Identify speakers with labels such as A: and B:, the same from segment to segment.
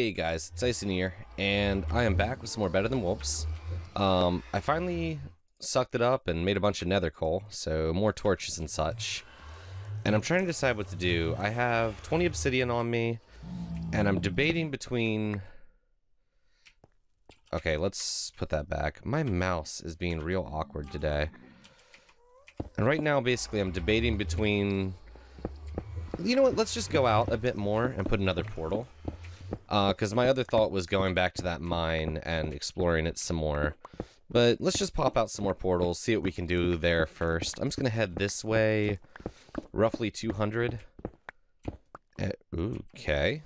A: Hey guys, it's Ison here, and I am back with some more Better Than Wolves. Um, I finally sucked it up and made a bunch of nether coal, so more torches and such. And I'm trying to decide what to do. I have 20 obsidian on me, and I'm debating between... Okay, let's put that back. My mouse is being real awkward today. And right now, basically, I'm debating between... You know what, let's just go out a bit more and put another portal. Because uh, my other thought was going back to that mine and exploring it some more. But let's just pop out some more portals, see what we can do there first. I'm just going to head this way, roughly 200. Uh, okay.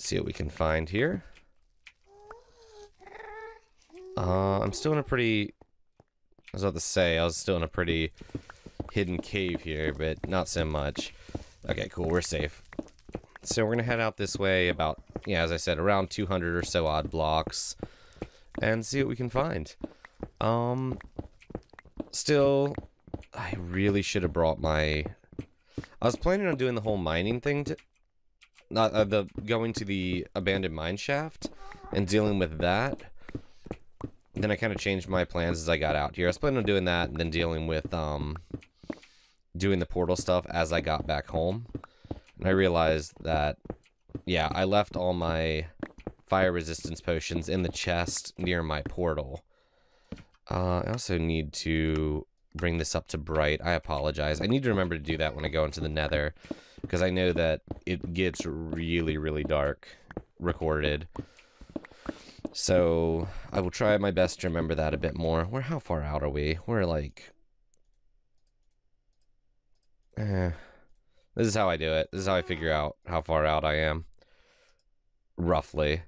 A: see what we can find here. Uh, I'm still in a pretty... I was about to say, I was still in a pretty hidden cave here, but not so much. Okay, cool, we're safe. So we're gonna head out this way about, yeah, as I said, around 200 or so odd blocks, and see what we can find. Um, still, I really should have brought my... I was planning on doing the whole mining thing, to, not uh, the going to the abandoned mine shaft and dealing with that. Then I kind of changed my plans as I got out here. I was planning on doing that and then dealing with um, doing the portal stuff as I got back home. And I realized that, yeah, I left all my fire resistance potions in the chest near my portal. Uh, I also need to bring this up to bright. I apologize. I need to remember to do that when I go into the nether. Because I know that it gets really, really dark recorded. So, I will try my best to remember that a bit more. Where, how far out are we? We're like Eh, this is how I do it. This is how I figure out how far out I am. Roughly.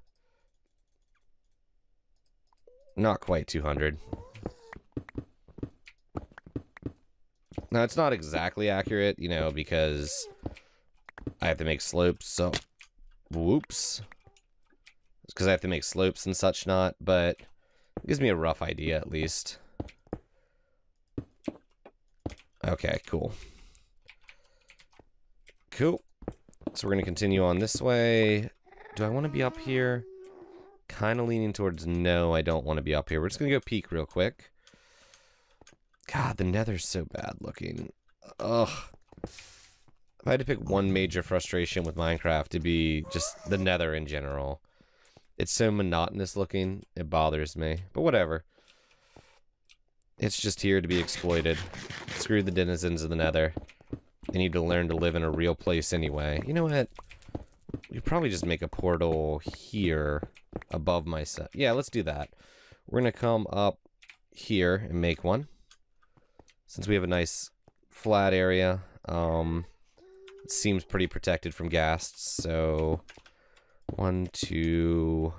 A: Not quite 200. Now, it's not exactly accurate, you know, because I have to make slopes, so... Whoops. because I have to make slopes and such not, but it gives me a rough idea, at least. Okay, cool. Cool. So we're going to continue on this way. Do I want to be up here? Kind of leaning towards no, I don't want to be up here. We're just going to go peek real quick. God, the nether's so bad looking. Ugh. If I had to pick one major frustration with Minecraft to be just the nether in general. It's so monotonous looking, it bothers me. But whatever. It's just here to be exploited. Screw the denizens of the nether. I need to learn to live in a real place anyway. You know what? We probably just make a portal here above my set. Yeah, let's do that. We're going to come up here and make one. Since we have a nice flat area, um, it seems pretty protected from ghasts. So, one, two,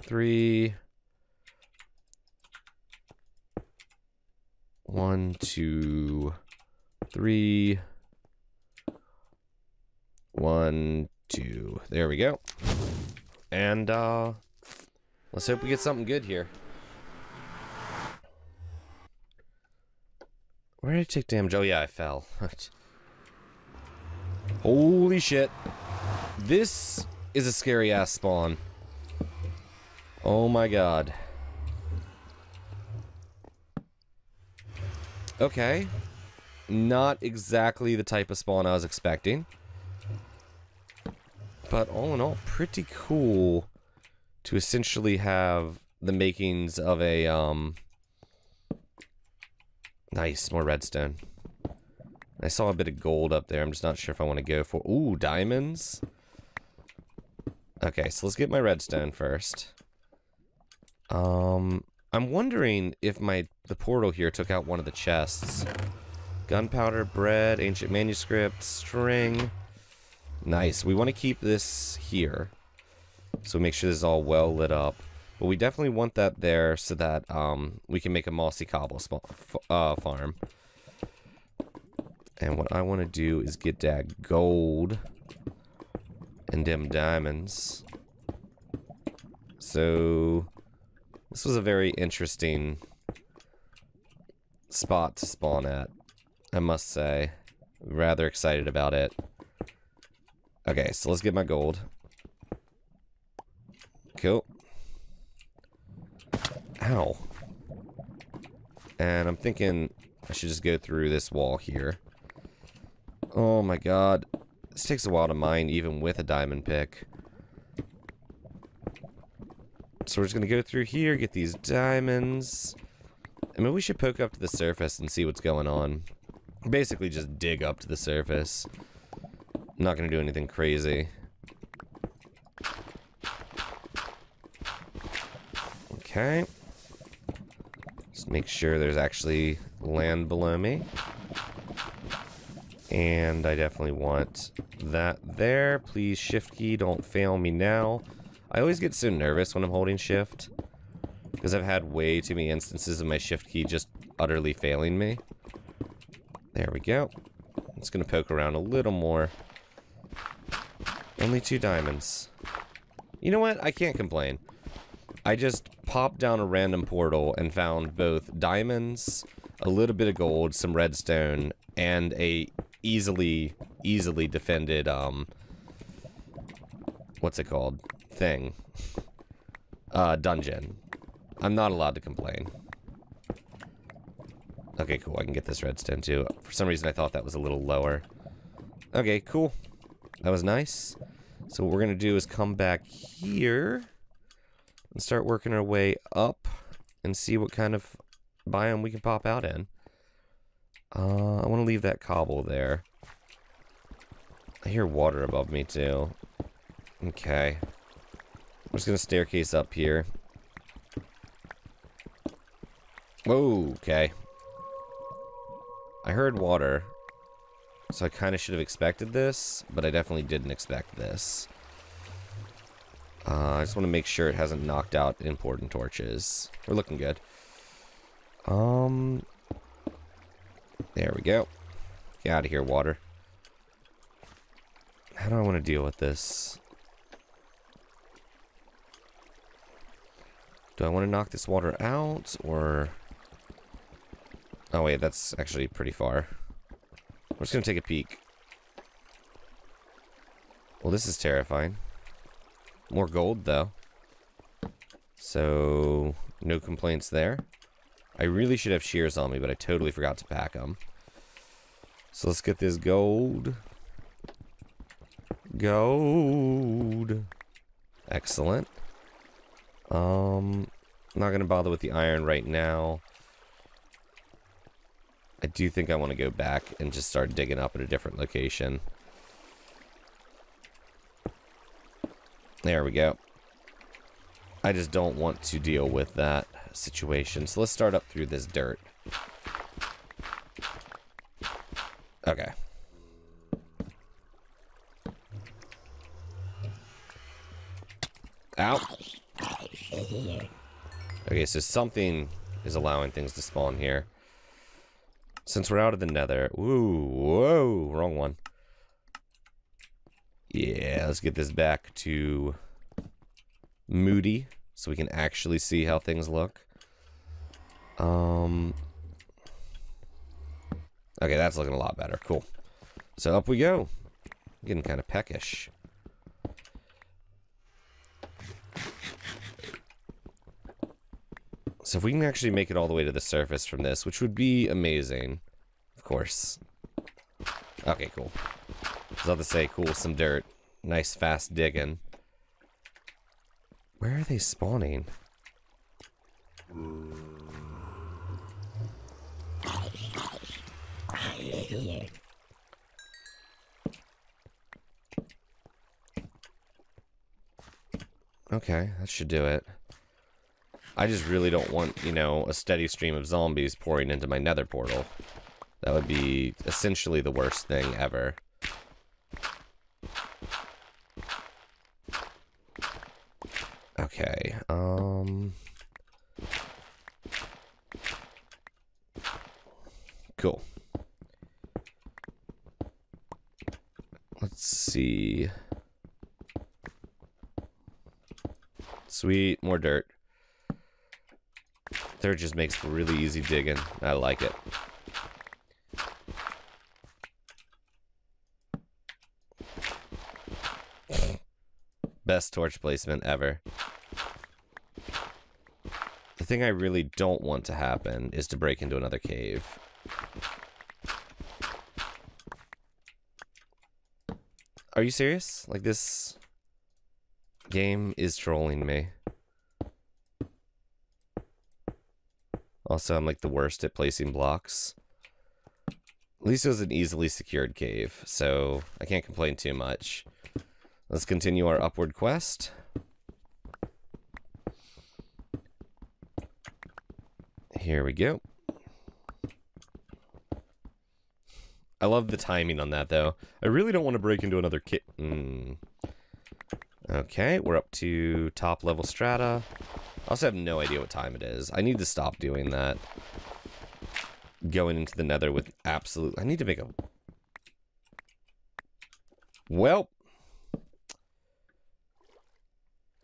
A: three. One, two, three. One, two. There we go. And, uh, let's hope we get something good here. Where did I take damage? Oh, yeah, I fell. Holy shit. This is a scary-ass spawn. Oh, my God. Okay. Not exactly the type of spawn I was expecting. But all in all, pretty cool to essentially have the makings of a, um... Nice, more redstone. I saw a bit of gold up there. I'm just not sure if I want to go for... Ooh, diamonds? Okay, so let's get my redstone first. Um, I'm wondering if my the portal here took out one of the chests. Gunpowder, bread, ancient manuscript, string... Nice. We want to keep this here. So make sure this is all well lit up. But we definitely want that there so that um, we can make a mossy cobble uh, farm. And what I want to do is get that gold and them diamonds. So this was a very interesting spot to spawn at, I must say. Rather excited about it. Okay, so let's get my gold. Cool. Ow. And I'm thinking I should just go through this wall here. Oh my god. This takes a while to mine even with a diamond pick. So we're just going to go through here, get these diamonds. I mean, we should poke up to the surface and see what's going on. Basically just dig up to the surface. Not going to do anything crazy. Okay. Just make sure there's actually land below me. And I definitely want that there. Please, shift key, don't fail me now. I always get so nervous when I'm holding shift. Because I've had way too many instances of my shift key just utterly failing me. There we go. I'm going to poke around a little more. Only two diamonds. You know what? I can't complain. I just popped down a random portal and found both diamonds, a little bit of gold, some redstone, and a easily, easily defended, um, what's it called? Thing. Uh, dungeon. I'm not allowed to complain. Okay, cool. I can get this redstone too. For some reason, I thought that was a little lower. Okay, cool. That was nice. So what we're going to do is come back here and start working our way up and see what kind of biome we can pop out in. Uh, I want to leave that cobble there. I hear water above me too. Okay. I'm just going to staircase up here. Okay. I heard water. So I kind of should have expected this, but I definitely didn't expect this. Uh, I just want to make sure it hasn't knocked out important torches. We're looking good. Um, there we go. Get out of here, water. How do I want to deal with this? Do I want to knock this water out, or... Oh wait, that's actually pretty far. I'm just gonna take a peek. Well, this is terrifying. More gold, though. So, no complaints there. I really should have shears on me, but I totally forgot to pack them. So let's get this gold. Gold. Excellent. Um, not going to bother with the iron right now. I do think I want to go back and just start digging up at a different location. There we go. I just don't want to deal with that situation. So let's start up through this dirt. Okay. Ow. Okay, so something is allowing things to spawn here. Since we're out of the nether... Ooh, whoa, wrong one. Yeah, let's get this back to Moody so we can actually see how things look. Um, okay, that's looking a lot better. Cool. So up we go. Getting kind of peckish. So if we can actually make it all the way to the surface from this, which would be amazing, of course. Okay, cool. I was about to say, cool, some dirt. Nice fast digging. Where are they spawning? Okay, that should do it. I just really don't want, you know, a steady stream of zombies pouring into my nether portal. That would be essentially the worst thing ever. Okay, um... Cool. Let's see. Sweet, more dirt. Third just makes really easy digging. I like it. Best torch placement ever. The thing I really don't want to happen is to break into another cave. Are you serious? Like this game is trolling me. Also, I'm like the worst at placing blocks. At least it was an easily secured cave, so I can't complain too much. Let's continue our upward quest. Here we go. I love the timing on that, though. I really don't want to break into another kit. Mm. Okay, we're up to top level strata. I also have no idea what time it is. I need to stop doing that. Going into the nether with absolute... I need to make a... Well...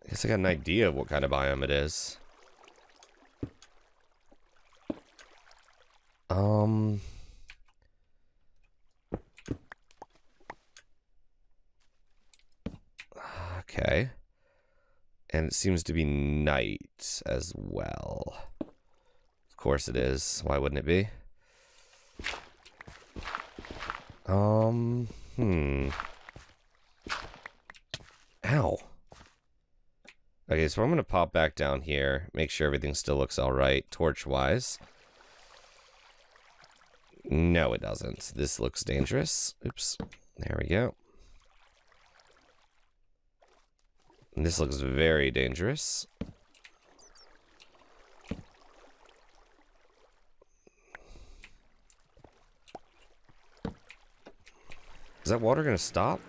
A: I guess I got an idea of what kind of biome it is. Um... Okay. And it seems to be night as well. Of course it is. Why wouldn't it be? Um, hmm. Ow. Okay, so I'm going to pop back down here, make sure everything still looks alright, torch-wise. No, it doesn't. This looks dangerous. Oops. There we go. This looks very dangerous. Is that water to stop?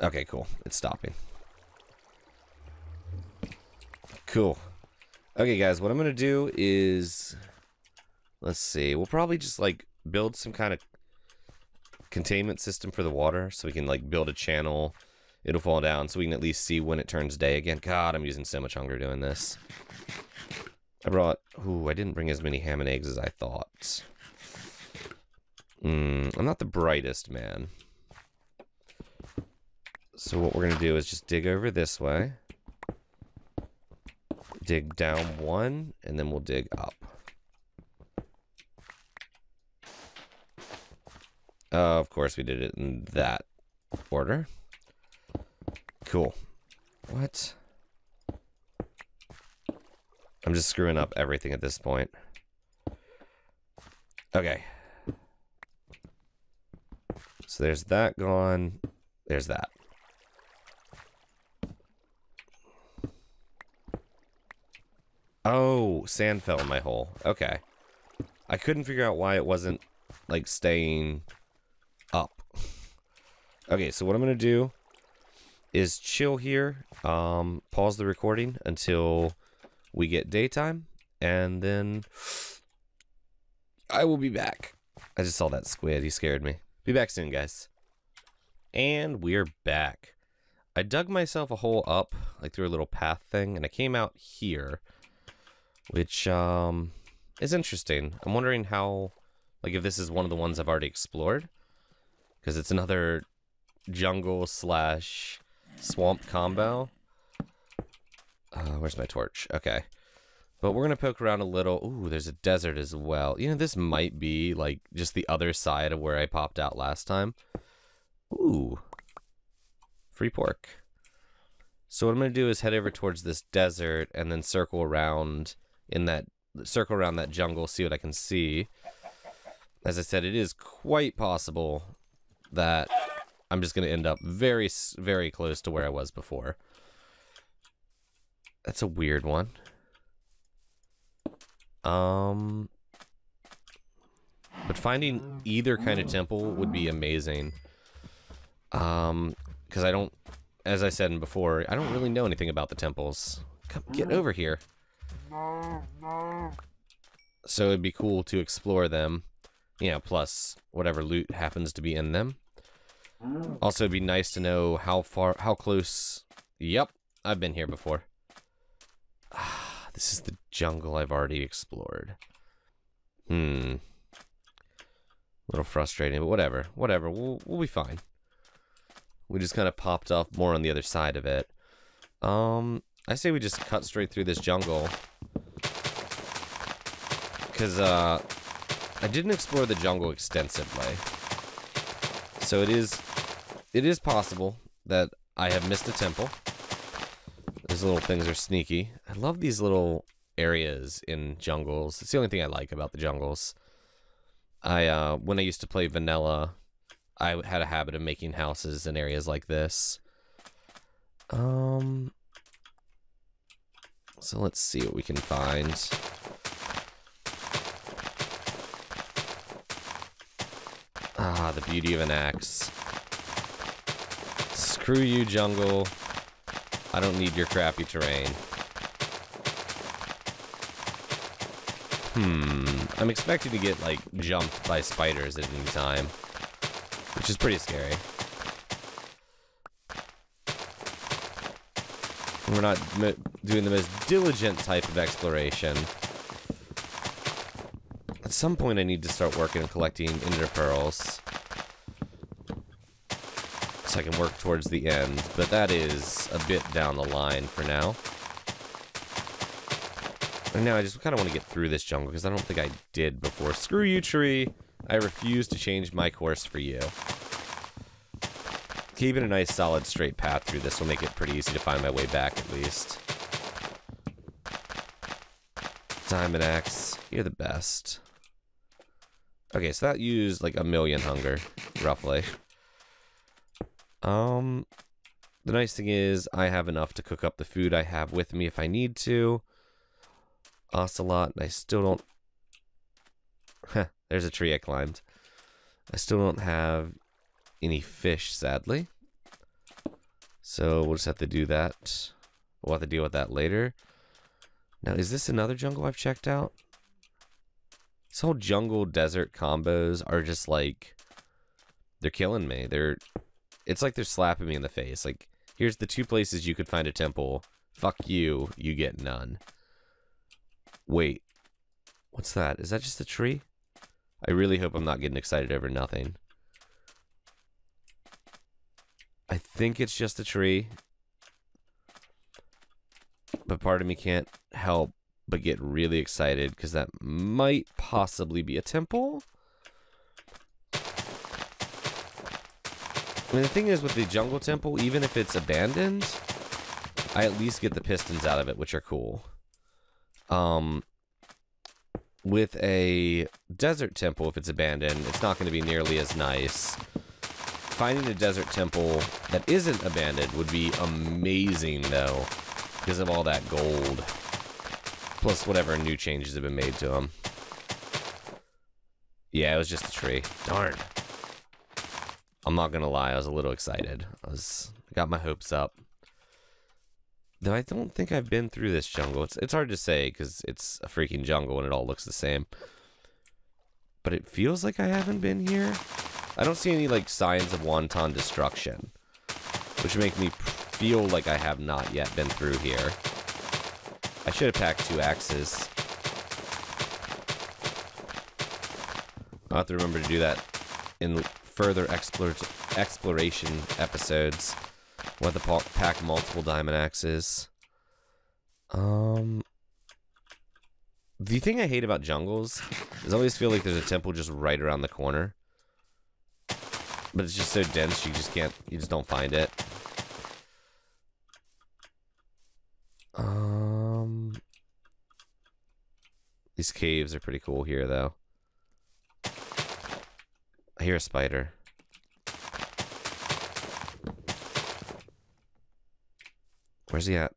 A: Okay, cool. It's stopping. Cool. Okay, guys, what I'm to do is... Let's see. We'll probably just, like, build some kind of containment system for the water so we can, like, build a channel it'll fall down so we can at least see when it turns day again. God, I'm using so much hunger doing this. I brought... Ooh, I didn't bring as many ham and eggs as I thought. Mm, I'm not the brightest man. So what we're going to do is just dig over this way. Dig down one, and then we'll dig up. Uh, of course, we did it in that order. Cool. What? I'm just screwing up everything at this point. Okay. So there's that gone. There's that. Oh, sand fell in my hole. Okay. I couldn't figure out why it wasn't, like, staying up. Okay, so what I'm going to do is chill here, um, pause the recording until we get daytime, and then I will be back. I just saw that squid. He scared me. Be back soon, guys. And we're back. I dug myself a hole up, like through a little path thing, and I came out here, which, um, is interesting. I'm wondering how, like, if this is one of the ones I've already explored, because it's another jungle slash swamp combo. Uh, where's my torch? Okay. But we're going to poke around a little. Ooh, there's a desert as well. You know, this might be, like, just the other side of where I popped out last time. Ooh. Free pork. So what I'm going to do is head over towards this desert and then circle around in that circle around that jungle, see what I can see. As I said, it is quite possible that I'm just going to end up very, very close to where I was before. That's a weird one. Um, but finding either kind of temple would be amazing. Um, because I don't, as I said before, I don't really know anything about the temples. Come, get over here. So it'd be cool to explore them. You know, plus whatever loot happens to be in them. Also, it'd be nice to know how far, how close. Yep, I've been here before. Ah, this is the jungle I've already explored. Hmm. A little frustrating, but whatever. Whatever. We'll we'll be fine. We just kind of popped off more on the other side of it. Um, I say we just cut straight through this jungle. Because, uh, I didn't explore the jungle extensively. So it is, it is possible that I have missed a temple. These little things are sneaky. I love these little areas in jungles. It's the only thing I like about the jungles. I, uh, when I used to play vanilla, I had a habit of making houses in areas like this. Um, so let's see what we can find. Ah, the beauty of an axe. Screw you, jungle. I don't need your crappy terrain. Hmm. I'm expecting to get, like, jumped by spiders at any time. Which is pretty scary. We're not doing the most diligent type of exploration. Some point I need to start working and collecting ender pearls. So I can work towards the end, but that is a bit down the line for now. And now I just kind of want to get through this jungle because I don't think I did before. Screw you, tree. I refuse to change my course for you. Keeping a nice solid straight path through this will make it pretty easy to find my way back at least. Diamond Axe, you're the best. Okay, so that used like a million hunger, roughly. Um, the nice thing is I have enough to cook up the food I have with me if I need to. Ocelot, I still don't... There's a tree I climbed. I still don't have any fish, sadly. So we'll just have to do that. We'll have to deal with that later. Now, is this another jungle I've checked out? This whole jungle desert combos are just like they're killing me. They're it's like they're slapping me in the face. Like, here's the two places you could find a temple. Fuck you, you get none. Wait. What's that? Is that just a tree? I really hope I'm not getting excited over nothing. I think it's just a tree. But part of me can't help but get really excited because that might possibly be a temple. I mean, the thing is with the jungle temple, even if it's abandoned, I at least get the pistons out of it, which are cool. Um, with a desert temple, if it's abandoned, it's not going to be nearly as nice finding a desert temple that isn't abandoned would be amazing, though, because of all that gold. Plus whatever new changes have been made to them. Yeah, it was just a tree. Darn. I'm not gonna lie, I was a little excited. I was I got my hopes up. Though I don't think I've been through this jungle. It's it's hard to say because it's a freaking jungle and it all looks the same. But it feels like I haven't been here. I don't see any like signs of wanton destruction, which make me feel like I have not yet been through here. I should have packed two axes. I'll have to remember to do that in further exploration episodes. We'll have to pack multiple diamond axes. Um, the thing I hate about jungles is I always feel like there's a temple just right around the corner. But it's just so dense, you just can't, you just don't find it. These caves are pretty cool here, though. I hear a spider. Where's he at?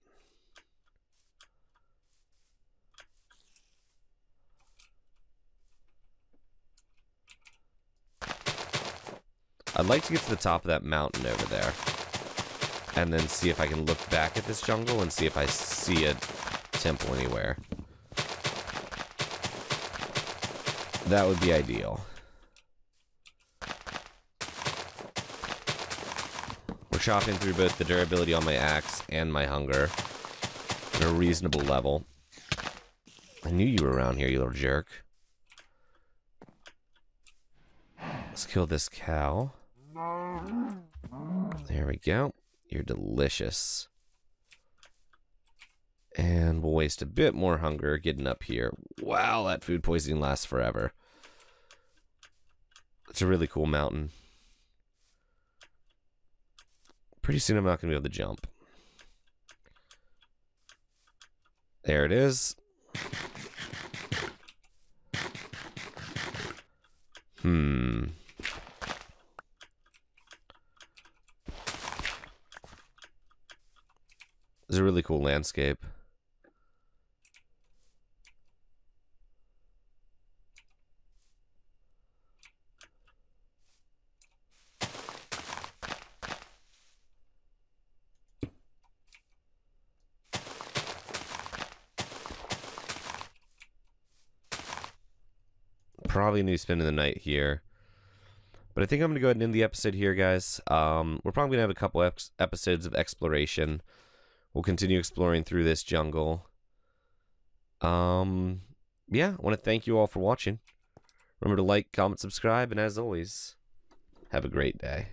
A: I'd like to get to the top of that mountain over there. And then see if I can look back at this jungle and see if I see a temple anywhere. That would be ideal. We're chopping through both the durability on my axe and my hunger at a reasonable level. I knew you were around here, you little jerk. Let's kill this cow. There we go. You're delicious. And we'll waste a bit more hunger getting up here. Wow, that food poisoning lasts forever. It's a really cool mountain. Pretty soon I'm not going to be able to jump. There it is. Hmm. It's a really cool landscape. Probably need to spend the night here. But I think I'm going to go ahead and end the episode here, guys. Um, we're probably going to have a couple episodes of exploration. We'll continue exploring through this jungle. Um, yeah, I want to thank you all for watching. Remember to like, comment, subscribe, and as always, have a great day.